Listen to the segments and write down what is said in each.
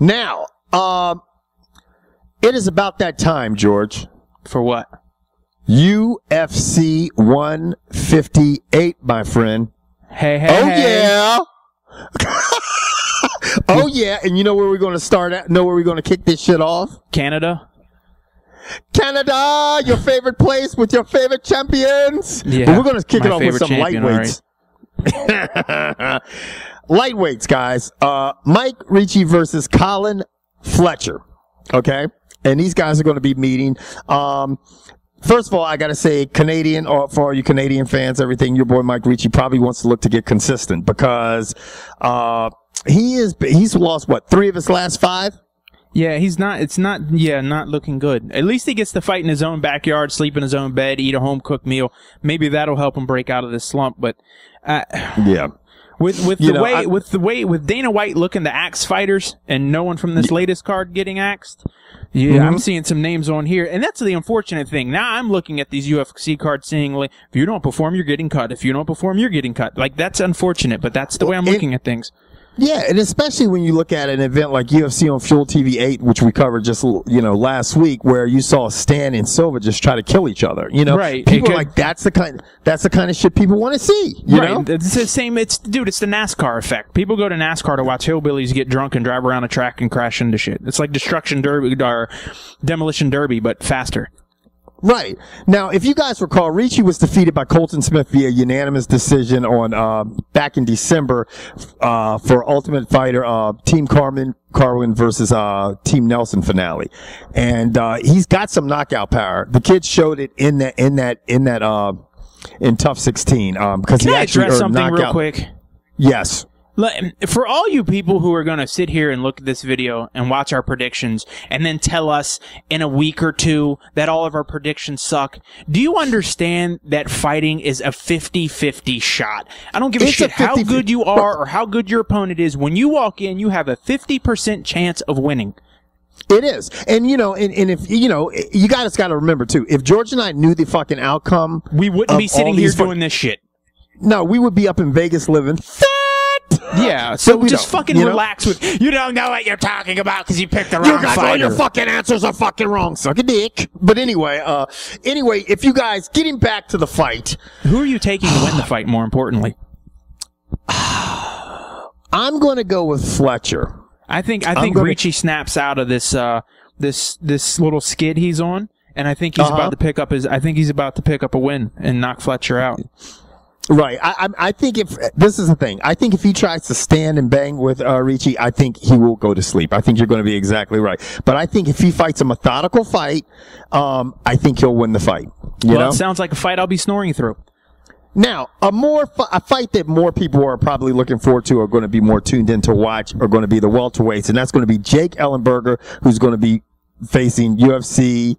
Now, um, it is about that time, George. For what? UFC 158, my friend. Hey, hey, Oh hey. yeah. oh yeah, and you know where we're going to start at? Know where we're going to kick this shit off? Canada. Canada, your favorite place with your favorite champions. Yeah, but we're going to kick it off with some lightweights. lightweights, guys. Uh, Mike Ricci versus Colin Fletcher. Okay, and these guys are going to be meeting. Um, First of all, I got to say, Canadian, or for all you Canadian fans, everything, your boy Mike Ricci probably wants to look to get consistent because, uh, he is, he's lost what, three of his last five? Yeah, he's not. It's not. Yeah, not looking good. At least he gets to fight in his own backyard, sleep in his own bed, eat a home cooked meal. Maybe that'll help him break out of this slump. But uh, Yeah. With with the know, way I- with the way with Dana White looking to axe fighters and no one from this latest card getting axed. Yeah, Mm-hmm. I'm seeing some names on here, and that's the unfortunate thing. Now I'm looking at these UFC cards, saying like, if you don't perform, you're getting cut. If you don't perform, you're getting cut. Like that's unfortunate, but that's the way I'm looking at things. Yeah, and especially when you look at an event like UFC on Fuel TV 8, which we covered just, you know, last week, where you saw Stann and Silva just try to kill each other. You know, Right. people could- like, that's the kind, that's the kind of shit people want to see. You right. know? It's the same. It's dude. It's the NASCAR effect. People go to NASCAR to watch hillbillies get drunk and drive around a track and crash into shit. It's like destruction derby or demolition derby, but faster. Right. Now, if you guys recall, Ricci was defeated by Colton Smith via unanimous decision on, uh, back in December, uh, for Ultimate Fighter, uh, Team Carmen, Carwin versus, uh, Team Nelson finale. And, uh, he's got some knockout power. The kid showed it in that, in that, in that, uh, in TUF 16, um, because Can he I actually address something real quick? Yes. For all you people who are going to sit here and look at this video and watch our predictions and then tell us in a week or two that all of our predictions suck, do you understand that fighting is a 50-50 shot? I don't give a It's a shit how good you are or how good your opponent is. When you walk in, you have a 50% chance of winning. It is. And, you know, and, and if, you know, you guys got to remember too, if George and I knew the fucking outcome, We wouldn't be sitting here doing this shit. no, we would be up in Vegas living. Yeah, so we just fucking you know? relax with. You don't know what you're talking about because you picked the wrong You guys, all your fucking answers are fucking wrong. Suck a dick. But anyway, uh, anyway, if you guys getting back to the fight, Who are you taking to win the fight? More importantly, I'm going to go with Fletcher. I think I think Ricci snaps out of this uh this this little skid he's on, and I think he's Uh-huh. about to pick up his. I think he's about to pick up a win and knock Fletcher out. Right. I, I, I think if this is the thing, I think if he tries to stand and bang with uh, Ricci, I think he will go to sleep. I think you're going to be exactly right. But I think if he fights a methodical fight, um, I think he'll win the fight. You well, know. it sounds like a fight I'll be snoring through. Now, a more a fight that more people are probably looking forward to are going to be more tuned in to watch are going to be the welterweights, and that's going to be Jake Ellenberger, who's going to be facing UFC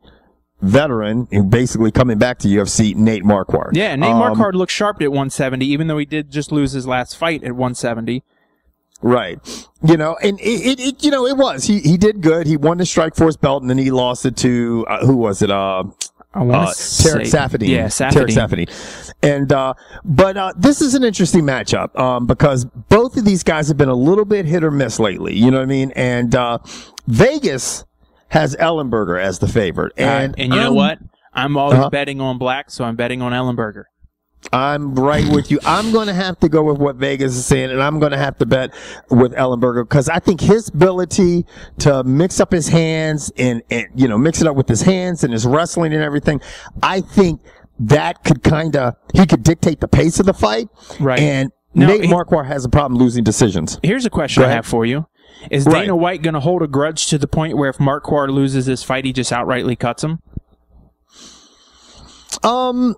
veteran and basically coming back to UFC Nate Marquardt. Yeah, Nate Um, Marquardt looked sharp at 170, even though he did just lose his last fight at 170. Right. You know, and it, it, it, you know, it was. He, he did good. He won the Strikeforce belt and then he lost it to, uh, who was it? Uh, I want uh, Tarec Saffiedine. Yeah, Tarec Saffiedine. Saffiedine. And, uh, but, uh, this is an interesting matchup, um, because both of these guys have been a little bit hit or miss lately. You know what I mean? And, uh, Vegas has Ellenberger as the favorite. And, And, and you know what? I'm always Uh-huh. betting on black, so I'm betting on Ellenberger. I'm right with you. I'm going to have to go with what Vegas is saying, and I'm going to have to bet with Ellenberger because I think his ability to mix up his hands and, and, you know, mix it up with his hands and his wrestling and everything, I think that could kind of, he could dictate the pace of the fight. Right. And Now, Nate he- Marquardt has a problem losing decisions. Here's a question I have for you. Is Right. Dana White going to hold a grudge to the point where if Marquardt loses this fight, he just outrightly cuts him? Um,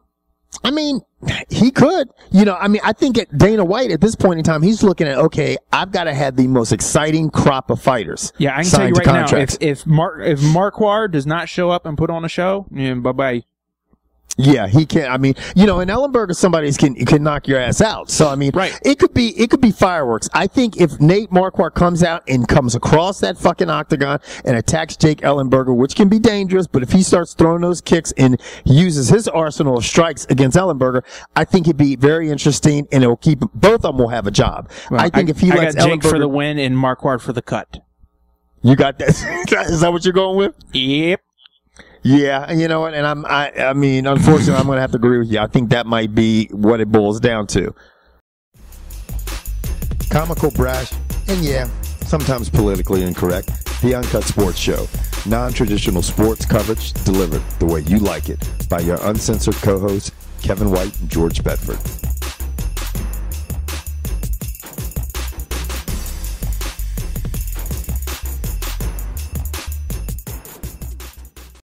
I mean, he could. You know, I mean, I think at Dana White at this point in time, he's looking at okay, I've got to have the most exciting crop of fighters. Yeah, I can tell you right now, if if Mark if Marquardt does not show up and put on a show, yeah, bye bye. Yeah, he can't. I mean, you know, and Ellenberger is somebody who can can knock your ass out. So I mean, Right. It could be it could be fireworks. I think if Nate Marquardt comes out and comes across that fucking octagon and attacks Jake Ellenberger, which can be dangerous, but if he starts throwing those kicks and uses his arsenal of strikes against Ellenberger, I think it'd be very interesting, and it'll keep both of them will have a job. I think if he I lets got Jake Ellenberger for the win and Marquardt for the cut. You got that? Is that what you're going with? Yep. Yeah, you know what? And I'm, I, I mean, unfortunately, I'm going to have to agree with you. I think that might be what it boils down to. Comical, brash, and yeah, sometimes politically incorrect. The Uncut Sports Show. Non traditional sports coverage delivered the way you like it by your uncensored co hosts, Kevin White and George Bedford.